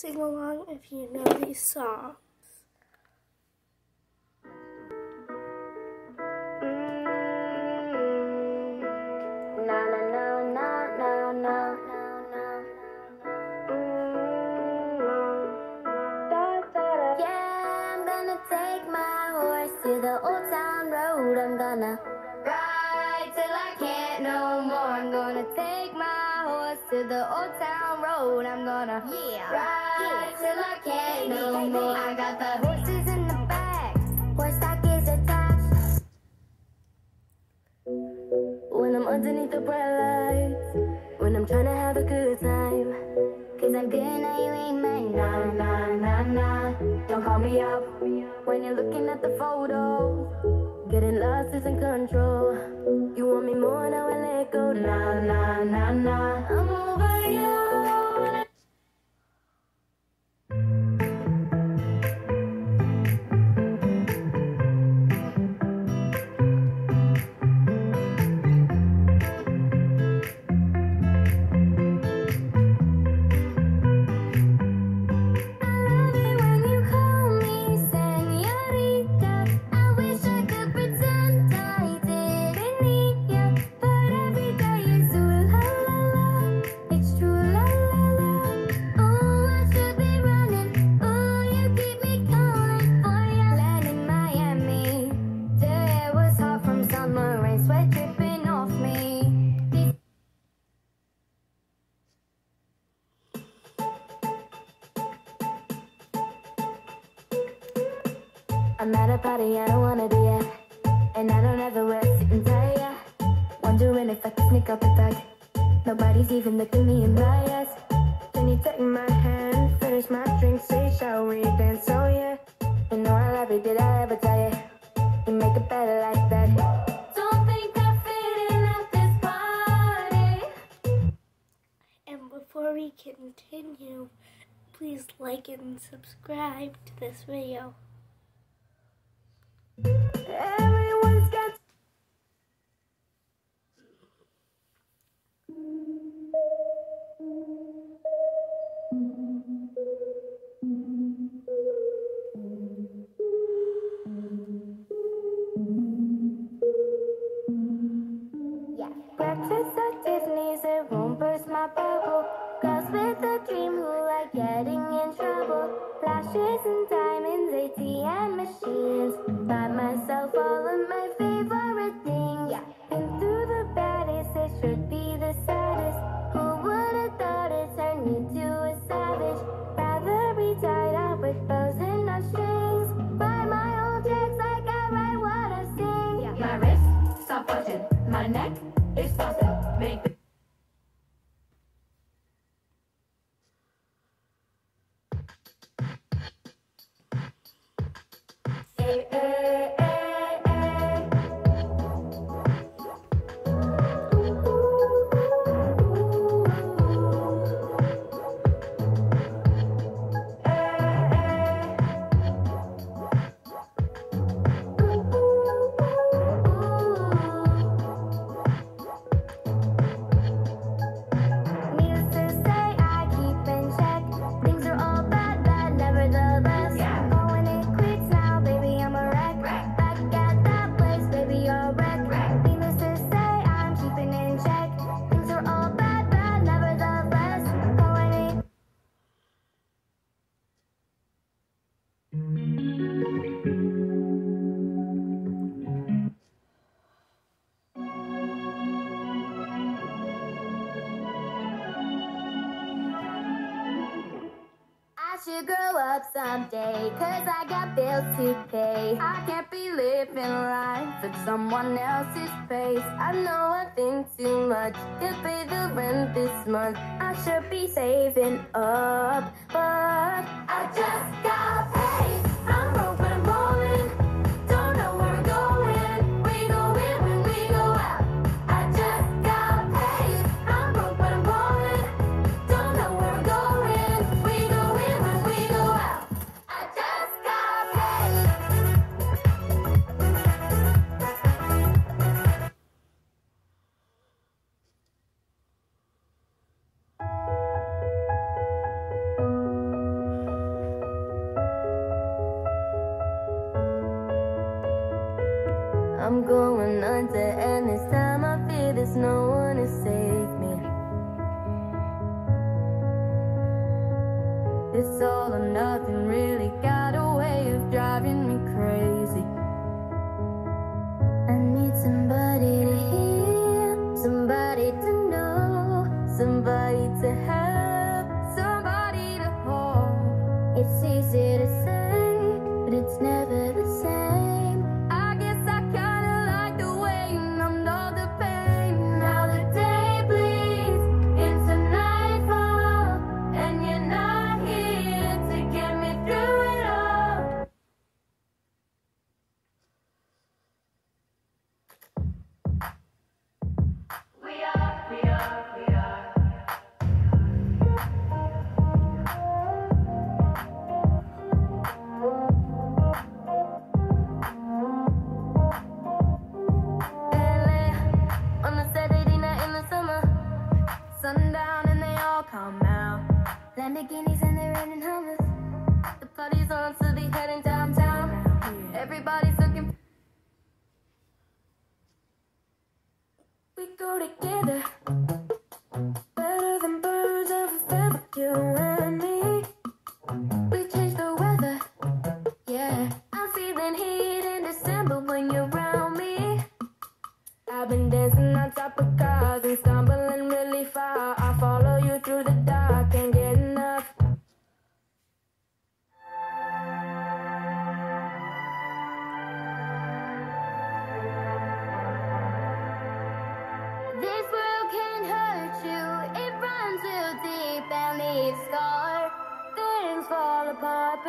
Sing along if you know these songs. Take my horse to the old town road. I'm gonna yeah. ride yeah. till I can't no more. I got the horses in the back, horse stock is attached. When I'm underneath the bright lights, when I'm trying to have a good time. Cause I'm good now you ain't mine, nah, nah, nah, nah. Don't call me up when you're looking at the photos. Getting lost isn't control. You want me more now I let go, nah, nah, nah, nah. I'm at a party I don't wanna be at, and I don't ever wear a suit and tie. yeah. Wondering if I can sneak up a bag. Nobody's even looking me in my eyes. Can you take my hand, finish my drink, say shall we dance? Oh yeah, you know I love it. Did I ever tell you? You make it better like that. Don't think I fit in at this party. And before we continue, please like and subscribe to this video. Everyone's got. Yeah. Breakfast at Tiffany's, it won't burst my bubble. Girls with a dream who like getting in trouble. Flashes and Machines. Buy myself Hey, should grow up someday, cause I got bills to pay. I can't be living life at someone else's pace. I know I think too much to pay the rent this month. I should be saving up, but I just got going under And this time I fear there's no one to save me. It's all or nothing really. Got a way of driving me crazy. I need somebody to hear, somebody to know Somebody to help, somebody to hold. It's easy to say, but it's never the same.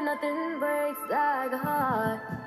nothing breaks like a heart.